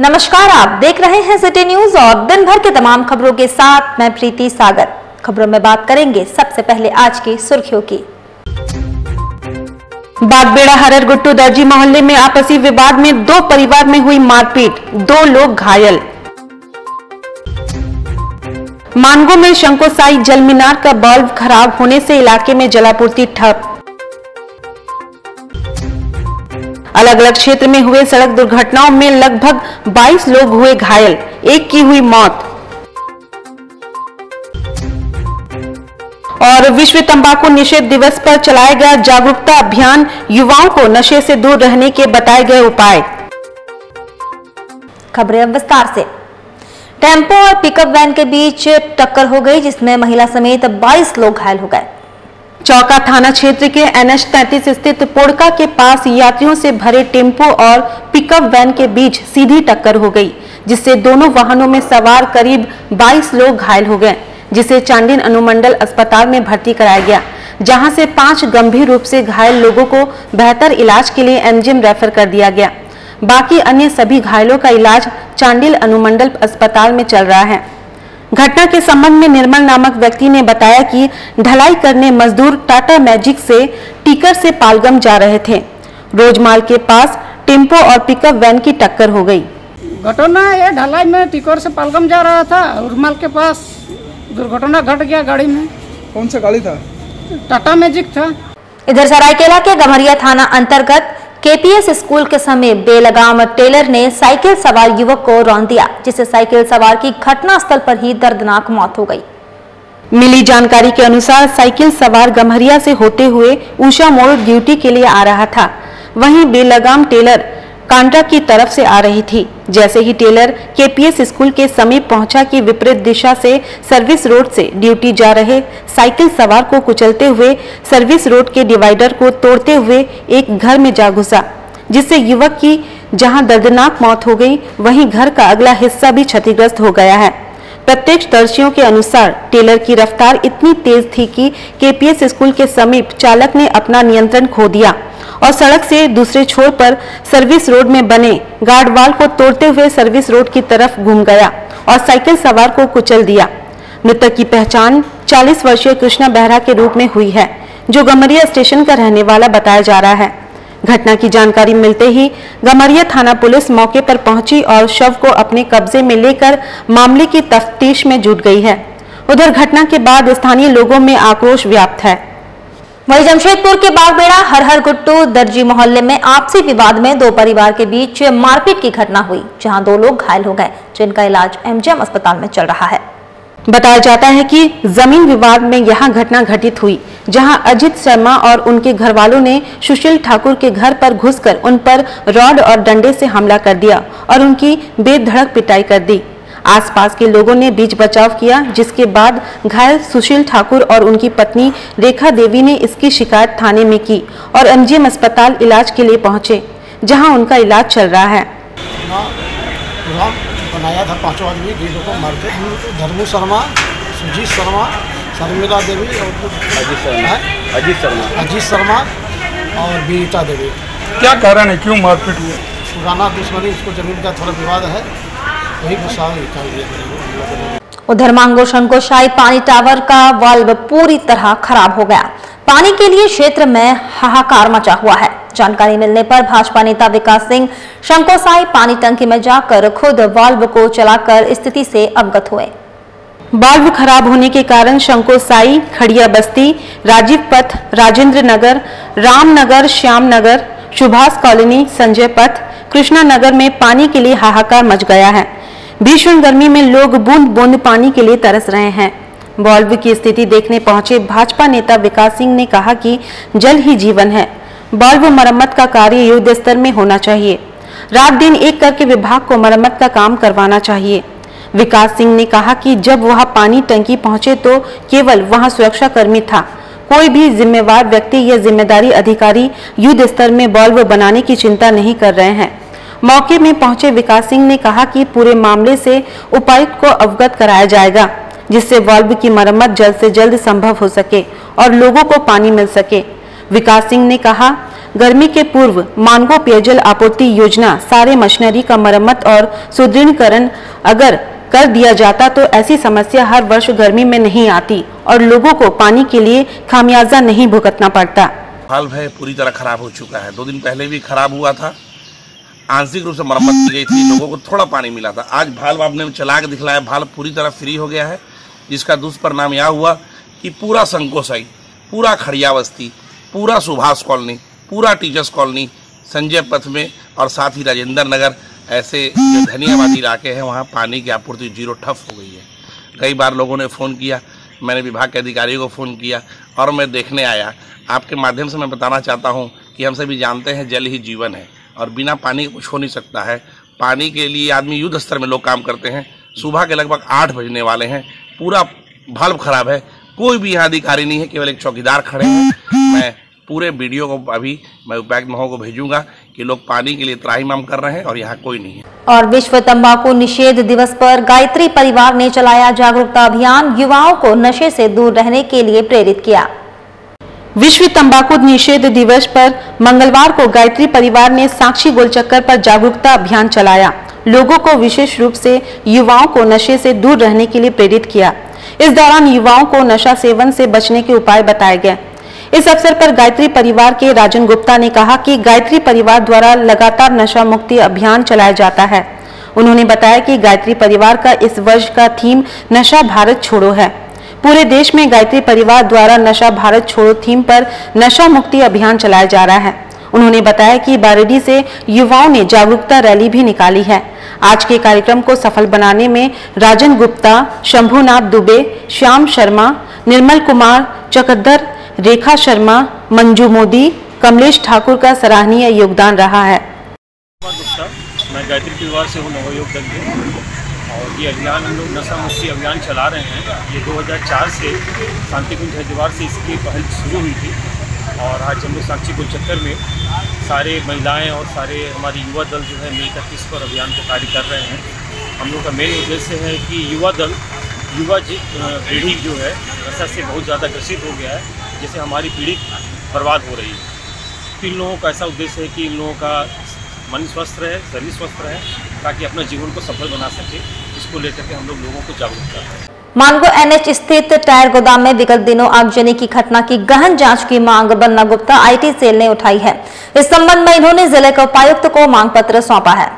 नमस्कार, आप देख रहे हैं सिटी न्यूज़ और दिन भर के तमाम खबरों के साथ मैं प्रीति सागर। खबरों में बात करेंगे सबसे पहले आज की सुर्खियों की। बागबेड़ा हरर गुट्टू दर्जी मोहल्ले में आपसी विवाद में दो परिवार में हुई मारपीट, दो लोग घायल। मानगो में शंकोसाई जल मीनार का बल्ब खराब होने से इलाके में जलापूर्ति ठप। अलग अलग क्षेत्र में हुए सड़क दुर्घटनाओं में लगभग 22 लोग हुए घायल, एक की हुई मौत। और विश्व तंबाकू निषेध दिवस पर चलाया गया जागरूकता अभियान युवाओं को नशे से दूर रहने के बताए गए उपाय। खबरें विस्तार से। टेंपो और पिकअप वैन के बीच टक्कर हो गई, जिसमें महिला समेत 22 लोग घायल हो गए। चौका थाना क्षेत्र के एनएच तैतीस स्थित पोड़का के पास यात्रियों से भरे टेंपो और पिकअप वैन के बीच सीधी टक्कर हो गई, जिससे दोनों वाहनों में सवार करीब 22 लोग घायल हो गए, जिसे चांडिल अनुमंडल अस्पताल में भर्ती कराया गया, जहाँ से पाँच गंभीर रूप से घायल लोगों को बेहतर इलाज के लिए एमजीएम रेफर कर दिया गया। बाकी अन्य सभी घायलों का इलाज चांडिल अनुमंडल अस्पताल में चल रहा है। घटना के संबंध में निर्मल नामक व्यक्ति ने बताया कि ढलाई करने मजदूर टाटा मैजिक से टीकर से पालगम जा रहे थे। रोजमाल के पास टेंपो और पिकअप वैन की टक्कर हो गई। घटना ये ढलाई में टिकोर से पालगम जा रहा था उर्माल के पास दुर्घटना घट गया गाड़ी में। कौन सा गाड़ी था? टाटा मैजिक था। इधर सरायकेला के गमरिया थाना अंतर्गत केपीएस स्कूल के समीप बेलगाम टेलर ने साइकिल सवार युवक को रौन दिया जिससे साइकिल सवार की घटना स्थल पर ही दर्दनाक मौत हो गई। मिली जानकारी के अनुसार साइकिल सवार गम्हरिया से होते हुए ऊषा मोड़ ड्यूटी के लिए आ रहा था। वहीं बेलगाम टेलर कांड्रा की तरफ़ से आ रही थी। जैसे ही टेलर केपीएस स्कूल के समीप पहुँचा कि विपरीत दिशा से सर्विस रोड से ड्यूटी जा रहे साइकिल सवार को कुचलते हुए सर्विस रोड के डिवाइडर को तोड़ते हुए एक घर में जा घुसा, जिससे युवक की जहाँ दर्दनाक मौत हो गई, वहीं घर का अगला हिस्सा भी क्षतिग्रस्त हो गया है। प्रत्यक्षदर्शियों के अनुसार टेलर की रफ्तार इतनी तेज थी कि केपीएस स्कूल के समीप चालक ने अपना नियंत्रण खो दिया। और सड़क से दूसरे छोर पर सर्विस रोड में बने गार्डवाल को तोड़ते हुए सर्विस रोड की तरफ़ घूम गया और साइकिल सवार को कुचल दिया। मृतक की पहचान 40 वर्षीय कृष्णा बेहरा के रूप में हुई है, जो गमरिया स्टेशन का रहने वाला बताया जा रहा है। घटना की जानकारी मिलते ही गमरिया थाना पुलिस मौके पर पहुँची और शव को अपने कब्जे में लेकर मामले की तफ्तीश में जुट गई है। उधर घटना के बाद स्थानीय लोगों में आक्रोश व्याप्त है। वहीं जमशेदपुर के बागबेड़ा हर हर गुट्टू, दर्जी मोहल्ले में आपसी विवाद में दो परिवार के बीच मारपीट की घटना हुई, जहाँ दो लोग घायल हो गए, जिनका इलाज एमजीएम अस्पताल में चल रहा है। बताया जाता है कि ज़मीन विवाद में यह घटना घटित हुई, जहाँ अजित शर्मा और उनके घर वालों ने सुशील ठाकुर के घर पर घुसकर उन पर रॉड और डंडे से हमला कर दिया और उनकी बेधड़क पिटाई कर दी। आसपास के लोगों ने बीच बचाव किया जिसके बाद घायल सुशील ठाकुर और उनकी पत्नी रेखा देवी ने इसकी शिकायत थाने में की और एमजीएम अस्पताल इलाज के लिए पहुँचे जहाँ उनका इलाज चल रहा है। बनाया था पाँचों आदमी जिन को मार के धर्मू शर्मा सुजीत शर्मा शर्मिला देवी और अजीत शर्मा। अजीत शर्मा। अजीत शर्मा और बीता देवी। क्या कारण है? क्यों मारपीट हुई पुराना दुश्मनी इसको ज़मीन का थोड़ा विवाद है। उधर मांगो शंकोशाई पानी टावर का वाल्व पूरी तरह खराब हो गया। पानी के लिए क्षेत्र में हाहाकार मचा हुआ है। जानकारी मिलने पर भाजपा नेता विकास सिंह शंकोसाई पानी टंकी में जाकर खुद वाल्व को चलाकर स्थिति से अवगत हुए। बाल्व खराब होने के कारण शंकोसाई, खड़िया बस्ती, राजीव पथ, राजेंद्र नगर, रामनगर श्याम नगर सुभाष कॉलोनी, संजय पथ, कृष्णा नगर में पानी के लिए हाहाकार मच गया है। भीषण गर्मी में लोग बूंद बूंद पानी के लिए तरस रहे हैं। वाल्व की स्थिति देखने पहुँचे भाजपा नेता विकास सिंह ने कहा कि जल ही जीवन है। वाल्व मरम्मत का कार्य युद्ध स्तर में होना चाहिए। रात दिन एक करके विभाग को मरम्मत का काम करवाना चाहिए। विकास सिंह ने कहा कि जब वह पानी टंकी पहुँचे तो केवल वहाँ सुरक्षा कर्मी था। कोई भी जिम्मेवार व्यक्ति या ज़िम्मेदारी अधिकारी युद्ध स्तर में बॉल्व बनाने की चिंता नहीं कर रहे हैं। मौके में पहुँचे विकास सिंह ने कहा कि पूरे मामले से उपायुक्त को अवगत कराया जाएगा, जिससे वाल्व की मरम्मत जल्द से जल्द संभव हो सके और लोगों को पानी मिल सके। विकास सिंह ने कहा, गर्मी के पूर्व मानगो पेयजल आपूर्ति योजना सारे मशीनरी का मरम्मत और सुदृढ़ीकरण अगर कर दिया जाता तो ऐसी समस्या हर वर्ष गर्मी में नहीं आती और लोगों को पानी के लिए खामियाजा नहीं भुगतना पड़ता। है, पूरी तरह खराब हो चुका है। दो दिन पहले भी खराब हुआ था। आंशिक रूप से मरम्मत की गई थी, लोगों को थोड़ा पानी मिला था। आज भाल्व आपने चला के दिखलाया भाल्व पूरी तरह फ्री हो गया है, जिसका दुष्परिणाम यह हुआ कि पूरा संकोसाई, पूरा खड़िया बस्ती पूरा सुभाष कॉलोनी, पूरा टीचर्स कॉलोनी, संजय पथ में और साथ ही राजेंद्र नगर, ऐसे जो धनियावादी इलाके हैं, वहाँ पानी की आपूर्ति ज़ीरो ठप हो गई है। कई बार लोगों ने फ़ोन किया, मैंने विभाग के अधिकारियों को फ़ोन किया और मैं देखने आया। आपके माध्यम से मैं बताना चाहता हूँ कि हम सभी जानते हैं, जल ही जीवन है। और बिना पानी के कुछ हो नहीं सकता है। पानी के लिए आदमी युद्ध स्तर में लोग काम करते हैं। सुबह के लगभग आठ बजने वाले हैं। पूरा बल्ब खराब है। कोई भी यहाँ अधिकारी नहीं है, केवल एक चौकीदार खड़े हैं। मैं पूरे वीडियो को अभी मैं उपायुक्त महों को भेजूँगा कि लोग पानी के लिए त्राहीमाम कर रहे हैं और यहाँ कोई नहीं है। और विश्व तंबाकू निषेध दिवस पर गायत्री परिवार ने चलाया जागरूकता अभियान। युवाओं को नशे से दूर रहने के लिए प्रेरित किया। विश्व तंबाकू निषेध दिवस पर मंगलवार को गायत्री परिवार ने साक्षी गोलचक्कर पर जागरूकता अभियान चलाया। लोगों को विशेष रूप से युवाओं को नशे से दूर रहने के लिए प्रेरित किया। इस दौरान युवाओं को नशा सेवन से बचने के उपाय बताए गए। इस अवसर पर गायत्री परिवार के राजन गुप्ता ने कहा कि गायत्री परिवार द्वारा लगातार नशा मुक्ति अभियान चलाया जाता है। उन्होंने बताया कि गायत्री परिवार का इस वर्ष का थीम नशा भारत छोड़ो है। पूरे देश में गायत्री परिवार द्वारा नशा भारत छोड़ो थीम पर नशा मुक्ति अभियान चलाया जा रहा है। उन्होंने बताया कि बारेडी से युवाओं ने जागरूकता रैली भी निकाली है। आज के कार्यक्रम को सफल बनाने में राजन गुप्ता, शंभुनाथ दुबे, श्याम शर्मा, निर्मल कुमार चकद्दर रेखा शर्मा, मंजू मोदी, कमलेश ठाकुर का सराहनीय योगदान रहा है। मैं गायत्री परिवार से हूँ नवयोग ये अभियान हम लोग नशा मुक्ति अभियान चला रहे हैं। ये 2004 से शांति कुंज हरिद्वार से इसकी पहल शुरू हुई थी और आज हम लोग साक्षी कुल चक्कर में सारे महिलाएँ और सारे हमारे युवा दल जो है मिलकर इस पर अभियान को कार्य कर रहे हैं। हम लोग का मेन उद्देश्य है कि युवा दल, युवा पीढ़ी जो है नशा से बहुत ज़्यादा ग्रसित हो गया है जैसे हमारी पीढ़ी बर्बाद हो रही है। इन लोगों का ऐसा उद्देश्य है कि इन लोगों का मन स्वस्थ रहे, शरीर स्वस्थ रहे, ताकि अपना जीवन को सफल बना सके। इसको लेकर के हम लोग लोगों को जागरूक कर रहे हैं। मानगो एनएच स्थित टायर गोदाम में विगत दिनों आगजनी की घटना की गहन जाँच की मांग बन्ना गुप्ता आईटी सेल ने उठाई है। इस संबंध में इन्होंने ज़िले के उपायुक्त को मांग पत्र सौंपा है।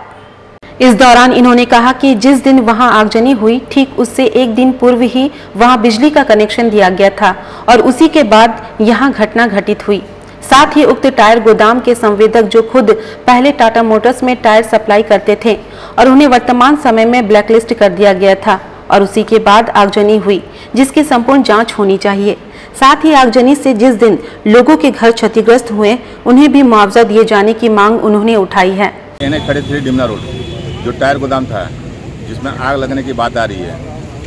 इस दौरान इन्होंने कहा कि जिस दिन वहाँ आगजनी हुई ठीक उससे एक दिन पूर्व ही वहाँ बिजली का कनेक्शन दिया गया था और उसी के बाद यहाँ घटना घटित हुई। साथ ही उक्त टायर गोदाम के संवेदक जो खुद पहले टाटा मोटर्स में टायर सप्लाई करते थे और उन्हें वर्तमान समय में ब्लैकलिस्ट कर दिया गया था और उसी के बाद आगजनी हुई, जिसकी संपूर्ण जाँच होनी चाहिए। साथ ही आगजनी से जिस दिन लोगों के घर क्षतिग्रस्त हुए, उन्हें भी मुआवजा दिए जाने की मांग उन्होंने उठाई है। थर्टी थ्री डिमना रोड, जो टायर गोदाम था, जिसमें आग लगने की बात आ रही है।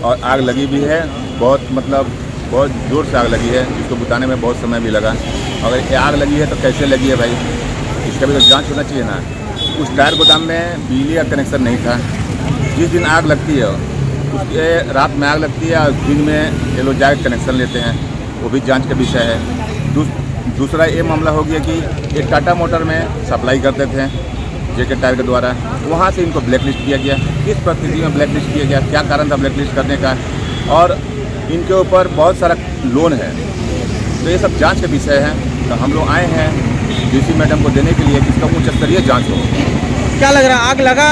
और आग लगी भी है, बहुत मतलब बहुत ज़ोर से आग लगी है जिसको बुताने में बहुत समय भी लगा। अगर ये आग लगी है तो कैसे लगी है भाई? इसका भी तो जाँच होना चाहिए ना। उस टायर गोदाम में बिजली का कनेक्शन नहीं था। जिस दिन आग लगती है उसके रात में आग लगती है और दिन में ये लोग जाकर कनेक्शन लेते हैं। वो भी जाँच का विषय है। दूस, दूसरा ये मामला हो गया कि ये टाटा मोटर में सप्लाई करते थे जेके टायर के द्वारा। वहाँ से इनको ब्लैक लिस्ट किया गया। किस परिस्थिति में ब्लैक लिस्ट किया गया? क्या कारण था ब्लैक लिस्ट करने का? और इनके ऊपर बहुत सारा लोन है। तो ये सब जाँच का विषय है। तो हम लोग आए हैं डीसी मैडम को देने के लिए कि इसका उच्च स्तरीय जाँच हो। क्या लग रहा है? आग लगा?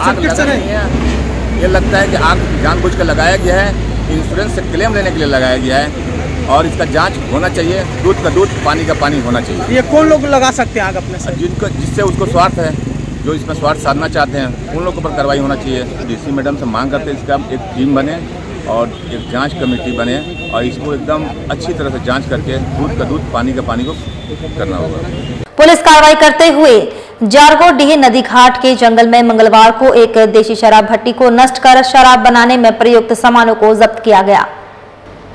आग लगा नहीं? नहीं है। ये लगता है कि आग जानबूझ कर लगाया गया है। इंश्योरेंस से क्लेम लेने के लिए लगाया गया है। और इसका जाँच होना चाहिए। दूध का दूध पानी का पानी होना चाहिए। ये कौन लोग लगा सकते हैं आग अपने से? जिनको जिससे उसको स्वार्थ है जो इसमें स्वार्थ साधना चाहते हैं उन लोगों पर कार्रवाई होना चाहिए। डीसी मैडम से मांग करते हैं इसका एक टीम बने। और एक जाँच कमेटी बने और इसको एकदम अच्छी तरह से जाँच करके दूध का दूध, पानी का पानी को करना होगा। पुलिस कार्रवाई करते हुए जारगो डीह नदी घाट के जंगल में मंगलवार को एक देशी शराब भट्टी को नष्ट कर शराब बनाने में प्रयुक्त सामानों को जब्त किया गया।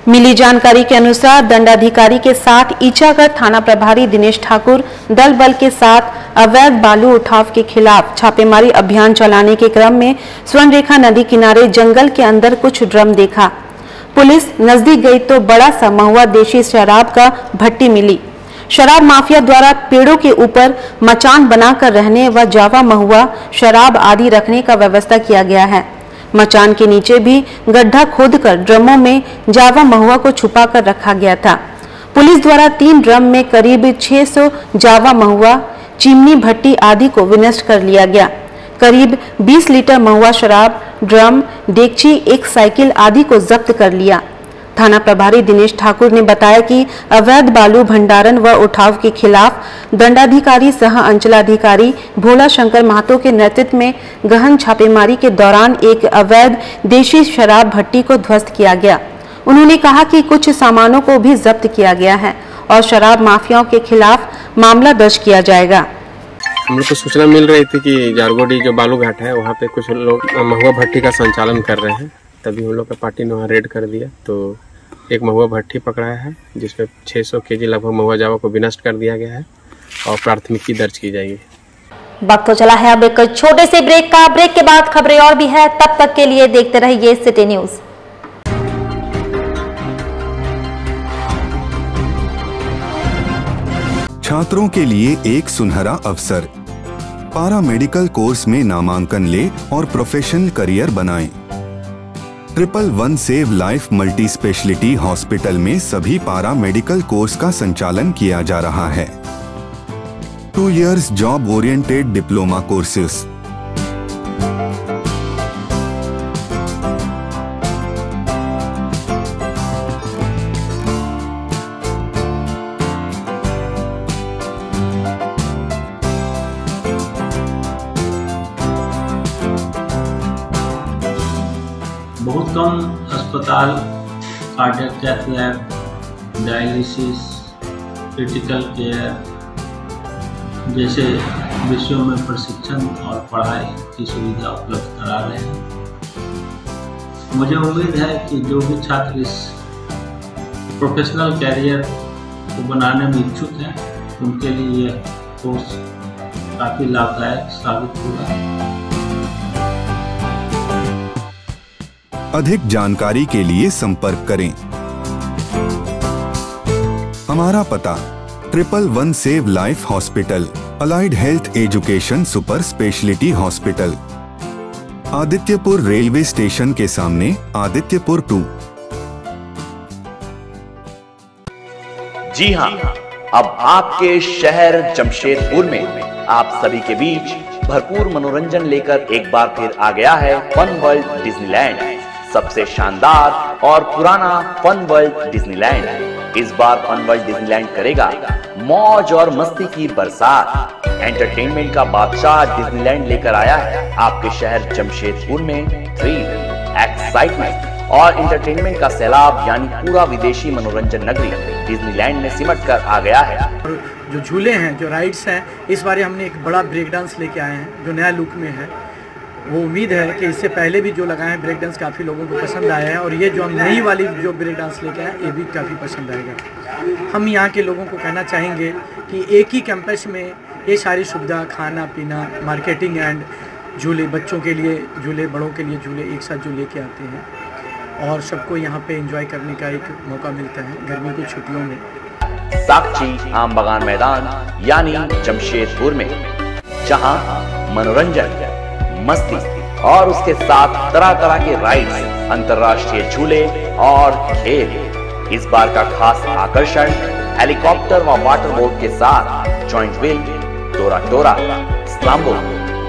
मिली जानकारी के अनुसार दंडाधिकारी के साथ ईचागढ़ थाना प्रभारी दिनेश ठाकुर, दल बल के साथ अवैध बालू उठाव के खिलाफ छापेमारी अभियान चलाने के क्रम में स्वर्ण रेखा नदी किनारे जंगल के अंदर कुछ ड्रम देखा। पुलिस नज़दीक गई तो बड़ा सा महुआ देशी शराब का भट्टी मिली। शराब माफिया द्वारा पेड़ों के ऊपर मचान बनाकर रहने व जावा महुआ, शराब आदि रखने का व्यवस्था किया गया है। मचान के नीचे भी गड्ढा खोदकर ड्रमों में जावा महुआ को छुपा कर रखा गया था। पुलिस द्वारा तीन ड्रम में करीब 600 जावा महुआ चिमनी, भट्टी आदि को विनष्ट कर लिया गया। करीब 20 लीटर महुआ, शराब, ड्रम, डेगची, एक साइकिल आदि को जब्त कर लिया। थाना प्रभारी दिनेश ठाकुर ने बताया कि अवैध बालू भंडारण व उठाव के खिलाफ दंडाधिकारी सह अंचलाधिकारी भोला शंकर महतो के नेतृत्व में गहन छापेमारी के दौरान एक अवैध देशी शराब भट्टी को ध्वस्त किया गया। उन्होंने कहा कि कुछ सामानों को भी जब्त किया गया है और शराब माफियाओं के खिलाफ मामला दर्ज किया जाएगा। हम लोग को सूचना मिल रही थी कि जारगोडी जो बालू घाट है वहाँ पे कुछ लोग महुआ भट्टी का संचालन कर रहे हैं। तभी हम लोग का पार्टी ने वहाँ रेड कर दिया। तो एक महुआ भट्टी पकड़ाया है जिसमें 600 केजी लगभग महुआ जावा को विनष्ट कर दिया गया है और प्राथमिकी दर्ज की जाएगी। वक्त तो चला है अब एक छोटे से ब्रेक का। ब्रेक के बाद खबरें और भी है। तब तक के लिए देखते रहिए सिटी न्यूज़। छात्रों के लिए एक सुनहरा अवसर। पारा मेडिकल कोर्स में नामांकन ले और प्रोफेशनल करियर बनाएँ। Triple one save life multi speciality hospital में सभी पारा मेडिकल कोर्स का संचालन किया जा रहा है। Two years job oriented diploma courses. अस्पताल cardiac cath lab dialysis critical care जैसे विषयों में प्रशिक्षण और पढ़ाई की सुविधा उपलब्ध करा रहे हैं। मुझे उम्मीद है कि जो भी छात्र इस प्रोफेशनल कैरियर को बनाने में इच्छुक हैं, उनके लिए यह कोर्स काफ़ी लाभदायक साबित होगा। अधिक जानकारी के लिए संपर्क करें। हमारा पता, triple one save life hospital, allied health education super speciality hospital. Adityapur railway station के सामने, आदित्यपुर टू। जी हाँ अब आपके शहर जमशेदपुर में आप सभी के बीच भरपूर मनोरंजन लेकर एक बार फिर आ गया है फन वर्ल्ड डिज्नीलैंड सबसे शानदार और पुराना फन वर्ल्ड डिज्नीलैंड इस बार फन वर्ल्ड डिज्नीलैंड करेगा मौज और मस्ती की बरसात। एंटरटेनमेंट का बादशाह डिज्नीलैंड लेकर आया है। आपके शहर जमशेदपुर में थ्री एक्साइटमेंट और एंटरटेनमेंट का सैलाब, यानी पूरा विदेशी मनोरंजन नगरी डिज्नीलैंड में सिमट कर आ गया है। जो झूले हैं, जो राइड्स हैं, इस बारे हमने एक बड़ा ब्रेक डांस लेके आए हैं, जो नया लुक में है। वो उम्मीद है कि इससे पहले भी जो लगाए हैं ब्रेक डांस काफ़ी लोगों को पसंद आया है और ये जो हम नई वाली जो ब्रेक डांस लेके आए ये भी काफ़ी पसंद आएगा। हम यहाँ के लोगों को कहना चाहेंगे कि एक ही कैंपस में ये सारी सुविधा, खाना, पीना मार्केटिंग एंड झूले, बच्चों के लिए झूले, बड़ों के लिए झूले एक साथ जो लेके आते हैं और सबको यहाँ पे एंजॉय करने का एक मौका मिलता है गर्मी की छुट्टियों में। साक्षी आम बगान मैदान, यानी जमशेदपुर में, जहाँ मनोरंजन मस्ती और उसके साथ तरह तरह के राइड्स अंतर्राष्ट्रीय झूले और खेल। इस बार का खास आकर्षण हेलीकॉप्टर व वाटर बोट के साथ जॉइंट व्हील टोरा टोरा स्लाम्बो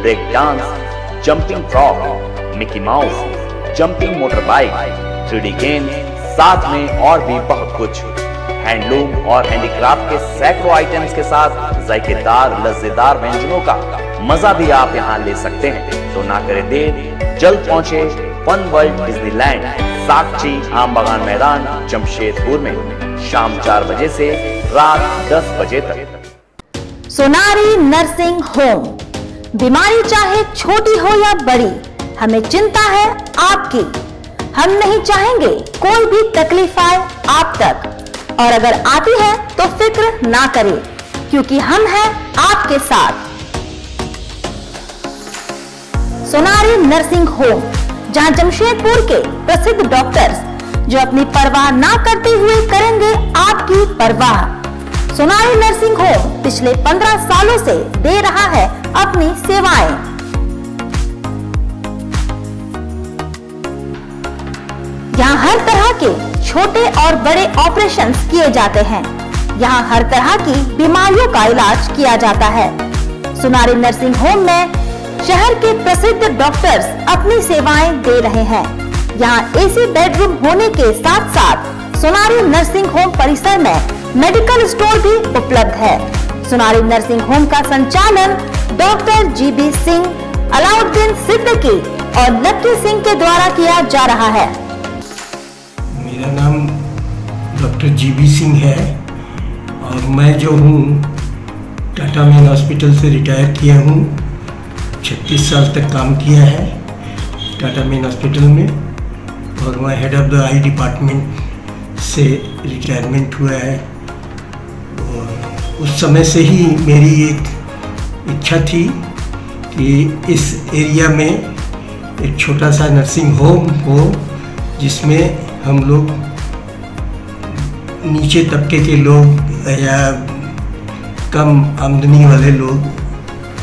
break dance jumping frog Mickey Mouse jumping motor bike three game साथ में और भी बहुत कुछ। हैंडलूम और हैंडीक्राफ्ट के सैकड़ों आइटम्स के साथ जायकेदार, लज्जेदार व्यंजनों का मज़ा भी आप यहाँ ले सकते हैं। तो ना करें देर, जल्द पहुँचे फन वर्ल्ड डिज्नीलैंड साक्षी आम बगान मैदान, जमशेदपुर में, शाम चार बजे से रात दस बजे तक। Sonari nursing home. बीमारी चाहे छोटी हो या बड़ी, हमें चिंता है आपकी। हम नहीं चाहेंगे कोई भी तकलीफ़ आए आप तक। और अगर आती है तो फ़िक्र ना करें क्योंकि हम हैं आपके साथ। सोनारी नर्सिंग होम, जहाँ जमशेदपुर के प्रसिद्ध डॉक्टर्स जो अपनी परवाह ना करते हुए करेंगे आपकी परवाह। सोनारी नर्सिंग होम पिछले 15 सालों से दे रहा है अपनी सेवाएँ। यहाँ हर तरह के छोटे और बड़े ऑपरेशन किए जाते हैं। यहाँ हर तरह की बीमारियों का इलाज किया जाता है। सोनारी नर्सिंग होम में शहर के प्रसिद्ध डॉक्टर्स अपनी सेवाएँ दे रहे हैं। यहाँ एसी बेडरूम होने के साथ साथ सोनारी नर्सिंग होम परिसर में मेडिकल स्टोर भी उपलब्ध है। सोनारी नर्सिंग होम का संचालन doctor G B Singh, Alauddin Siddiqui और लक्की सिंह के द्वारा किया जा रहा है। मेरा नाम डॉक्टर जी बी सिंह है और मैं जो हूँ, टाटा मेन हॉस्पिटल से रिटायर किया हूँ। छत्तीस साल तक काम किया है टाटा मेन हॉस्पिटल में और मैं head of the eye department से रिटायरमेंट हुआ है। और उस समय से ही मेरी एक इच्छा थी कि इस एरिया में एक छोटा सा नर्सिंग होम हो, जिसमें हम लोग नीचे तबके के लोग या कम आमदनी वाले लोग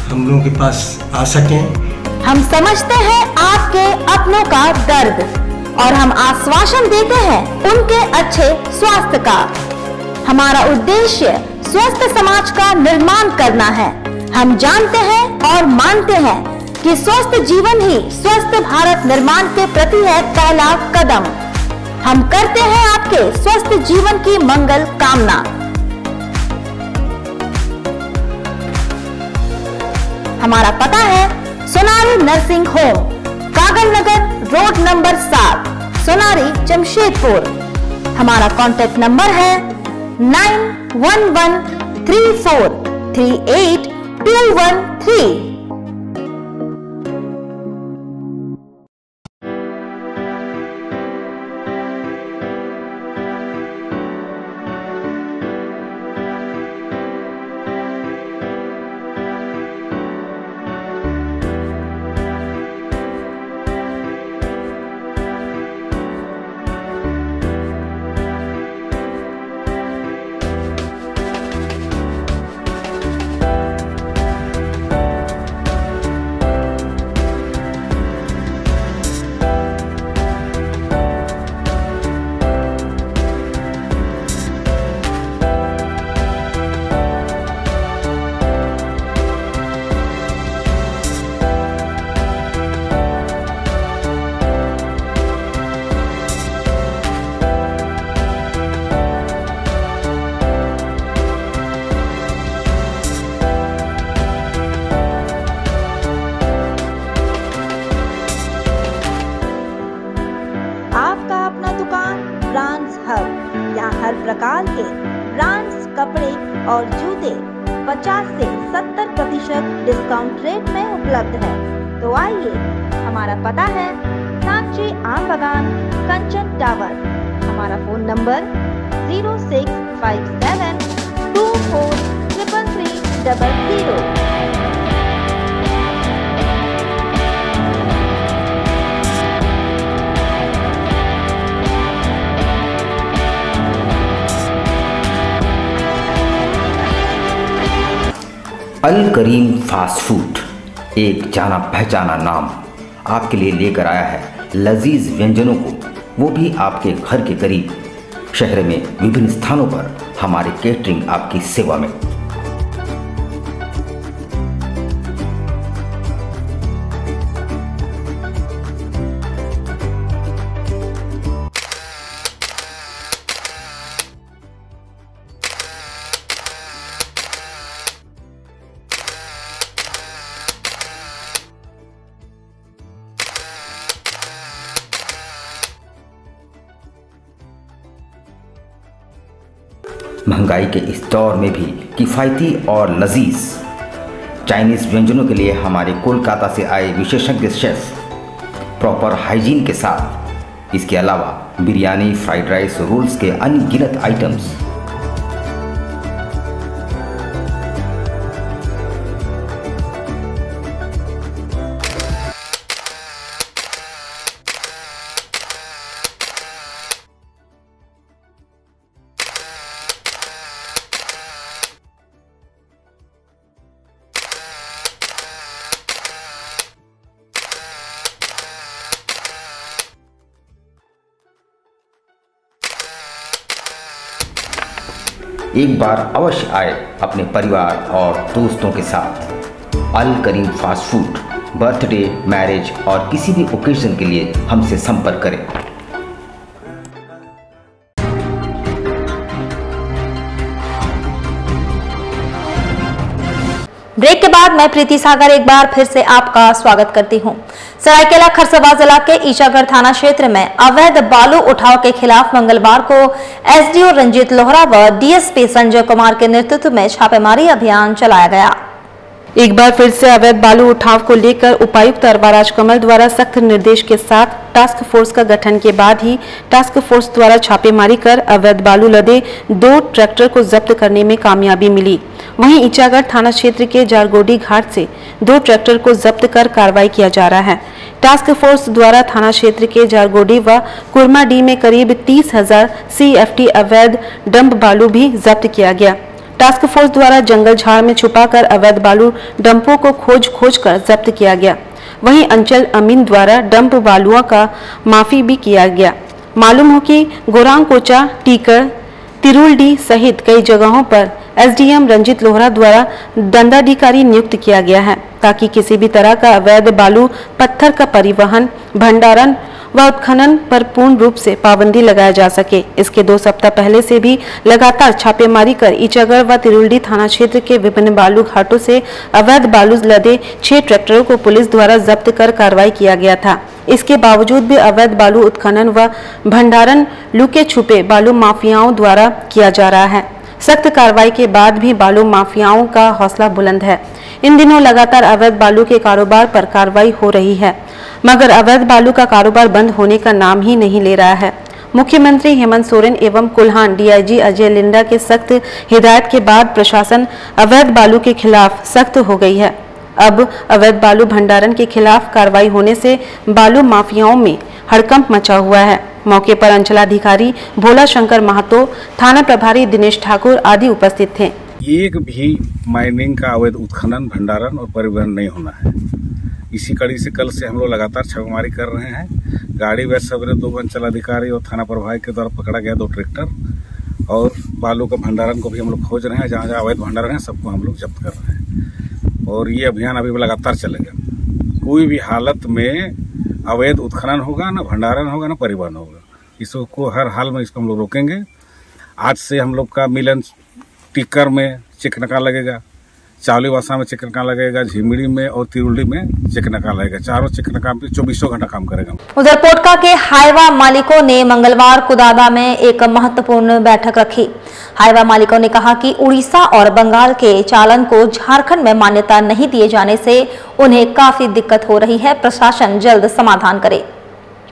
हम लोगों के पास आ सकें। हम समझते हैं आपके अपनों का दर्द, और हम आश्वासन देते हैं उनके अच्छे स्वास्थ्य का। हमारा उद्देश्य स्वस्थ समाज का निर्माण करना है। हम जानते हैं और मानते हैं कि स्वस्थ जीवन ही स्वस्थ भारत निर्माण के प्रति है पहला कदम। हम करते हैं आपके स्वस्थ जीवन की मंगल कामना। हमारा पता है, Sonari nursing home Kagal Nagar road number सात, सोनारी जमशेदपुर। हमारा कॉन्टेक्ट नंबर है nine one one three four three eight two one three. Double zero Al Karim fast food, एक जाना पहचाना नाम आपके लिए लेकर आया है लजीज व्यंजनों को। वो भी आपके घर के करीब। शहर में विभिन्न स्थानों पर हमारे केटरिंग आपकी सेवा में। महँगाई के इस दौर में भी किफ़ायती और लजीज। चाइनीज़ व्यंजनों के लिए हमारे कोलकाता से आए विशेषज्ञ शेफ, प्रॉपर हाइजीन के साथ। इसके अलावा बिरयानी, फ्राइड राइस, रोल्स के अनगिनत आइटम्स। एक बार अवश्य आए अपने परिवार और दोस्तों के साथ। Al Karim fast food, birthday, marriage और किसी भी ओकेजन के लिए हमसे संपर्क करें। बाद मैं प्रीति सागर एक बार फिर से आपका स्वागत करती हूँ। सरायकेला खरसबा जिला के ईशागढ़ थाना क्षेत्र में अवैध बालू उठाव के खिलाफ मंगलवार को एसडीओ रंजीत लोहरा व डीएसपी संजय कुमार के नेतृत्व में छापेमारी अभियान चलाया गया। एक बार फिर से अवैध बालू उठाव को लेकर उपायुक्त अरबा राजकमल द्वारा सख्त निर्देश के साथ टास्क फोर्स का गठन के बाद ही टास्क फोर्स द्वारा छापेमारी कर अवैध बालू लदे दो ट्रैक्टर को जब्त करने में कामयाबी मिली। वहीं ईचागढ़ थाना क्षेत्र के जारगोडी घाट से दो ट्रैक्टर को जब्त कर कार्रवाई किया जा रहा है। टास्क फोर्स द्वारा थाना क्षेत्र के जारगोडी व कुरमाडी में करीब तीस हज़ार सीएफटी अवैध डंप बालू भी जब्त किया गया। टास्क फोर्स द्वारा जंगल झाड़ में छुपाकर अवैध बालू डंपों को खोज खोज कर जब्त किया गया। वहीं अंचल अमीन द्वारा डंप बालुओं का माफ़ी भी किया गया। मालूम हो कि गोरांग कोचा टीकर, तिरुलडी सहित कई जगहों पर एसडीएम रंजित लोहरा द्वारा दंडाधिकारी नियुक्त किया गया है ताकि किसी भी तरह का अवैध बालू, पत्थर का परिवहन, भंडारण व उत्खनन पर पूर्ण रूप से पाबंदी लगाया जा सके। इसके दो सप्ताह पहले से भी लगातार छापेमारी कर ईचागढ़ व तिरुल्डी थाना क्षेत्र के विभिन्न बालू घाटों से अवैध बालू लदे छह ट्रैक्टरों को पुलिस द्वारा जब्त कर कार्रवाई किया गया था। इसके बावजूद भी अवैध बालू उत्खनन व भंडारण, लुके छुपे बालू माफियाओं द्वारा किया जा रहा है। सख्त कार्रवाई के बाद भी बालू माफियाओं का हौसला बुलंद है। इन दिनों लगातार अवैध बालू के कारोबार पर कार्रवाई हो रही है। मगर अवैध बालू का कारोबार बंद होने का नाम ही नहीं ले रहा है। मुख्यमंत्री हेमंत सोरेन एवं कुल्हान, डीआईजी अजय लिंडा के सख्त हिदायत के बाद प्रशासन अवैध बालू के खिलाफ सख्त हो गई है। अब अवैध बालू भंडारण के खिलाफ कार्रवाई होने से बालू माफियाओं में हड़कंप मचा हुआ है। मौके पर अंचलाधिकारी भोला शंकर महतो, थाना प्रभारी दिनेश ठाकुर आदि उपस्थित थे। एक भी माइनिंग का अवैध उत्खनन, भंडारण और परिवहन नहीं होना है। इसी कड़ी से कल से हम लोग लगातार छापेमारी कर रहे हैं। गाड़ी व सवेरे दो अंचल अधिकारी और थाना प्रभारी के द्वारा पकड़ा गया दो ट्रैक्टर और बालू का भंडारण को भी हम लोग खोज रहे हैं। जहाँ जहाँ अवैध भंडारण है, सबको हम लोग जब्त कर रहे हैं। और ये अभियान अभी लगातार चलेगा। कोई भी हालत में अवैध उत्खनन होगा, ना भंडारण होगा, ना परिवहन होगा। इसको हर हाल में इसको हम लोग रोकेंगे। आज से हम लोग का मिलन टिक्कर में चिकनका लगेगा। चावली वासा में चिकनका लगेगा, झिमड़ी में और तिरुली में चिकनका लगेगा। चारों चिकनका पे चौबीसों घंटा काम करेगा। उधर पोटका के हाईवा मालिकों ने मंगलवार कुदादा में एक महत्वपूर्ण बैठक रखी। हाईवा मालिकों ने कहा कि उड़ीसा और बंगाल के चालन को झारखंड में मान्यता नहीं दिए जाने से उन्हें काफ़ी दिक्कत हो रही है। प्रशासन जल्द समाधान करे।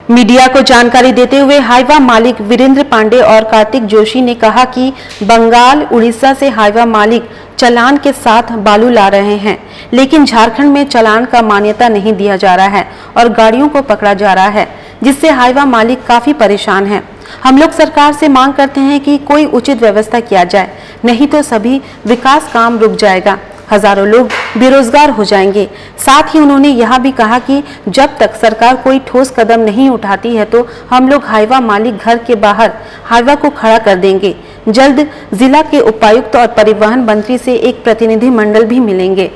मीडिया को जानकारी देते हुए हाईवा मालिक वीरेंद्र पांडे और कार्तिक जोशी ने कहा कि बंगाल, उड़ीसा से हाईवा मालिक चलान के साथ बालू ला रहे हैं, लेकिन झारखंड में चलान का मान्यता नहीं दिया जा रहा है और गाड़ियों को पकड़ा जा रहा है, जिससे हाईवा मालिक काफ़ी परेशान हैं। हम लोग सरकार से मांग करते हैं कि कोई उचित व्यवस्था किया जाए, नहीं तो सभी विकास काम रुक जाएगा हज़ारों लोग बेरोजगार हो जाएँगे। साथ ही उन्होंने यह भी कहा कि जब तक सरकार कोई ठोस कदम नहीं उठाती है तो हम लोग हाईवा मालिक घर के बाहर हाईवा को खड़ा कर देंगे। जल्द जिला के उपायुक्त और परिवहन मंत्री से एक प्रतिनिधि मंडल भी मिलेंगे।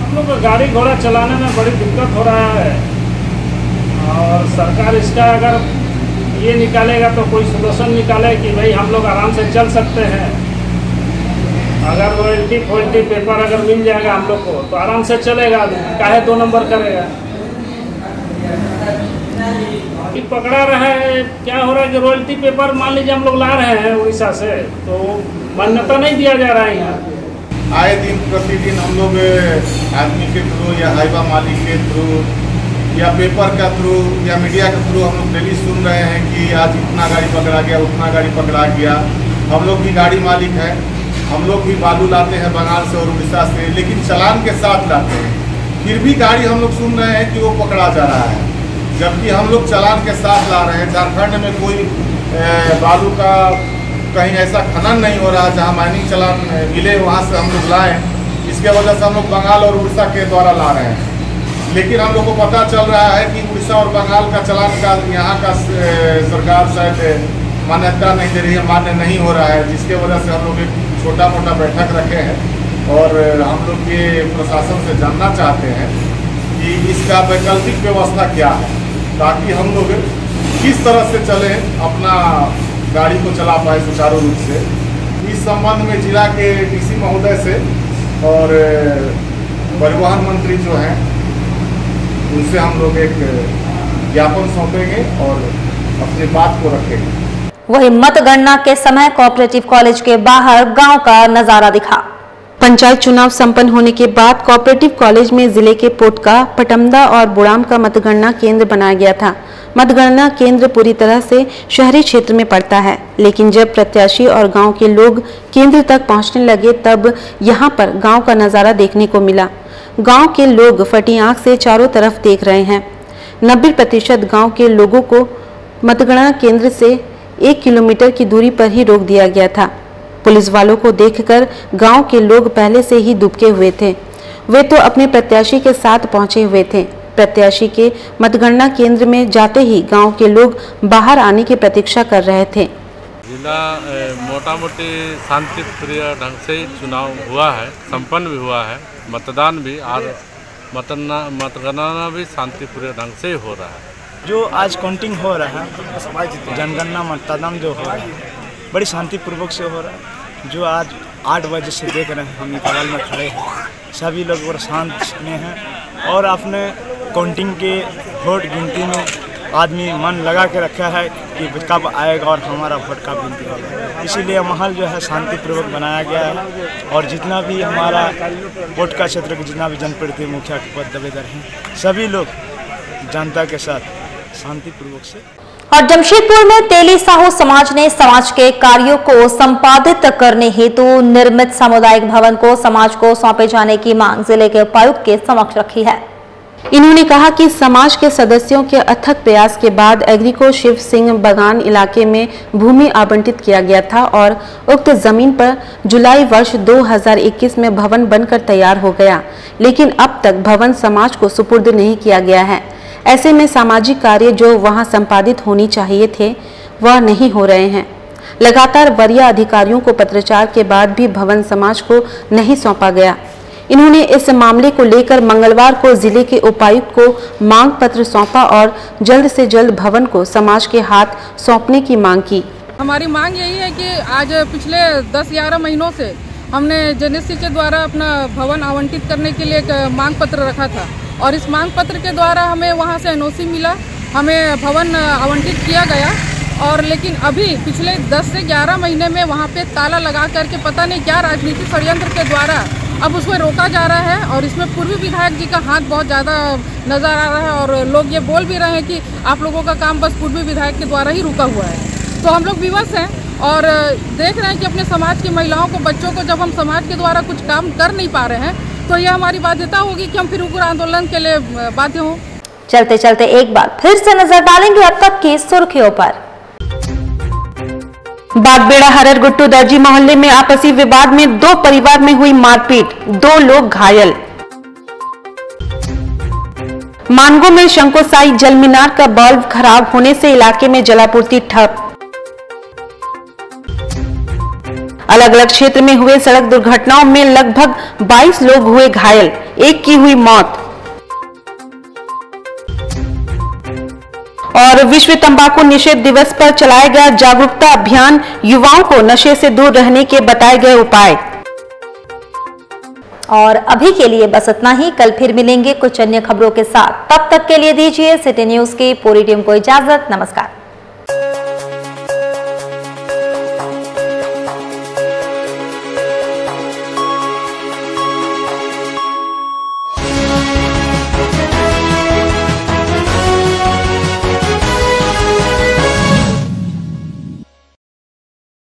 हम लोग गाड़ी घोड़ा चलाने में बड़ी दिक्कत हो रहा है। और सरकार इसका अगर ये निकालेगा तो कोई सोल्यूशन निकाले कि भाई हम लोग आराम से चल सकते हैं। अगर रॉयल्टी फॉयल्टी पेपर अगर मिल जाएगा हम लोग को तो आराम से चलेगा, काहे दो नंबर करेगा। कि पकड़ा रहा है, क्या हो रहा है कि रॉयल्टी पेपर मान लीजिए हम लोग ला रहे हैं उड़ीसा से तो मान्यता नहीं दिया जा रहा है यहाँ आए दिन प्रतिदिन हम लोग आदमी के थ्रू या हाईवा मालिक के थ्रू या पेपर का थ्रू या मीडिया के थ्रू हम लोग डेली सुन रहे हैं कि आज इतना गाड़ी पकड़ा गया, उतना गाड़ी पकड़ा गया। हम लोग भी गाड़ी मालिक हैं। हम लोग भी बालू लाते हैं बंगाल से और उड़ीसा से, लेकिन चलान के साथ लाते हैं। फिर भी गाड़ी हम लोग सुन रहे हैं कि वो पकड़ा जा रहा है। जबकि हम लोग चलान के साथ ला रहे हैं। झारखंड में कोई बालू का कहीं ऐसा खनन नहीं हो रहा जहाँ माइनिंग चलान मिले, वहाँ से हम लोग लाएँ। इसके वजह से हम लोग बंगाल और उड़ीसा के द्वारा ला रहे हैं। लेकिन हम लोग को पता चल रहा है कि उड़ीसा और बंगाल का चलान का, यहाँ का सरकार शायद मान्यता नहीं दे रही है, मान्य नहीं हो रहा है, जिसके वजह से हम लोग एक छोटा मोटा बैठक रखे हैं और हम लोग ये प्रशासन से जानना चाहते हैं कि इसका वैकल्पिक व्यवस्था क्या है, ताकि हम लोग किस तरह से चलें, अपना गाड़ी को चला पाए सुचारू रूप से। इस संबंध में जिला के डीसी महोदय से और परिवहन मंत्री जो हैं, उनसे हम लोग एक ज्ञापन सौंपेंगे और अपनी बात को रखेंगे। वही मतगणना के समय कोऑपरेटिव कॉलेज के बाहर गाँव का नज़ारा दिखा। पंचायत चुनाव संपन्न होने के बाद कोऑपरेटिव कॉलेज में ज़िले के पोटका, पटमदा और बुड़ाम का मतगणना केंद्र बनाया गया था। मतगणना केंद्र पूरी तरह से शहरी क्षेत्र में पड़ता है, लेकिन जब प्रत्याशी और गाँव के लोग केंद्र तक पहुँचने लगे, तब यहाँ पर गाँव का नज़ारा देखने को मिला। गाँव के लोग फटी आँख से चारों तरफ़ देख रहे हैं। नब्बे प्रतिशत गाँव के लोगों को मतगणना केंद्र से एक किलोमीटर की दूरी पर ही रोक दिया गया था। पुलिस वालों को देखकर गाँव के लोग पहले से ही दुबके हुए थे। वे तो अपने प्रत्याशी के साथ पहुँचे हुए थे। प्रत्याशी के मतगणना केंद्र में जाते ही गाँव के लोग बाहर आने की प्रतीक्षा कर रहे थे। जिला मोटा मोटी शांति प्रिय ढंग से चुनाव हुआ है, संपन्न भी हुआ है। मतदान भी और मतगणना भी शांतिप्रिय ढंग से हो रहा है। जो आज काउंटिंग हो रहा है जनगणना मतदान जो हो रहा है बड़ी शांतिपूर्वक से हो रहा है जो आज आठ बजे से देख रहे हैं हम बगल में खड़े हैं। सभी लोग बड़े शांत में हैं और अपने काउंटिंग के वोट गिनती में आदमी मन लगा के रखा है कि कब आएगा और हमारा वोट कब गिनती होगा। इसीलिए महल जो है शांतिपूर्वक बनाया गया है और जितना भी हमारा वोट का क्षेत्र के जितना भी जनप्रतिनिधि मुखिया के पद दबेदार हैं, सभी लोग जनता के साथ शांतिपूर्वक से। और जमशेदपुर में तेली साहू समाज ने समाज के कार्यों को संपादित करने हेतु निर्मित सामुदायिक भवन को समाज को सौंपे जाने की मांग ज़िले के उपायुक्त के समक्ष रखी है। इन्होंने कहा कि समाज के सदस्यों के अथक प्रयास के बाद एग्रीको शिव सिंह बगान इलाके में भूमि आवंटित किया गया था और उक्त ज़मीन पर जुलाई वर्ष 2021 में भवन बनकर तैयार हो गया लेकिन अब तक भवन समाज को सुपुर्द नहीं किया गया है। ऐसे में सामाजिक कार्य जो वहाँ संपादित होनी चाहिए थे, वह नहीं हो रहे हैं। लगातार वरीय अधिकारियों को पत्रचार के बाद भी भवन समाज को नहीं सौंपा गया। इन्होंने इस मामले को लेकर मंगलवार को ज़िले के उपायुक्त को मांग पत्र सौंपा और जल्द से जल्द भवन को समाज के हाथ सौंपने की मांग की। हमारी मांग यही है कि आज पिछले 10-11 महीनों से हमने जेनेसी के द्वारा अपना भवन आवंटित करने के लिए एक मांग पत्र रखा था। और इस मांग पत्र के द्वारा हमें वहाँ से एनओसी मिला, हमें भवन आवंटित किया गया। और लेकिन अभी पिछले 10 से 11 महीने में वहाँ पे ताला लगा करके पता नहीं क्या राजनीतिक षडयंत्र के द्वारा अब उसमें रोका जा रहा है और इसमें पूर्वी विधायक जी का हाथ बहुत ज़्यादा नज़र आ रहा है और लोग ये बोल भी रहे हैं कि आप लोगों का काम बस पूर्वी विधायक के द्वारा ही रुका हुआ है। तो हम लोग विवश हैं और देख रहे हैं कि अपने समाज की महिलाओं को, बच्चों को जब हम समाज के द्वारा कुछ काम कर नहीं पा रहे हैं तो यह हमारी बाध्यता होगी कि हम फिर उग्र आंदोलन के लिए बाध्य हों। चलते चलते एक बार फिर से नज़र डालेंगे अब तक की सुर्खियों पर। बागबेड़ा हरर गुट्टू दर्जी मोहल्ले में आपसी विवाद में दो परिवार में हुई मारपीट, दो लोग घायल। मानगो में शंकोसाई जल मीनार का बल्ब खराब होने से इलाके में जलापूर्ति ठप। अलग अलग क्षेत्र में हुए सड़क दुर्घटनाओं में लगभग 22 लोग हुए घायल, एक की हुई मौत। और विश्व तंबाकू निषेध दिवस पर चलाया गया जागरूकता अभियान युवाओं को नशे से दूर रहने के बताए गए उपाय। और अभी के लिए बस इतना ही, कल फिर मिलेंगे कुछ अन्य खबरों के साथ। तब तक के लिए दीजिए सिटी न्यूज़ की पूरी टीम को इजाज़त, नमस्कार।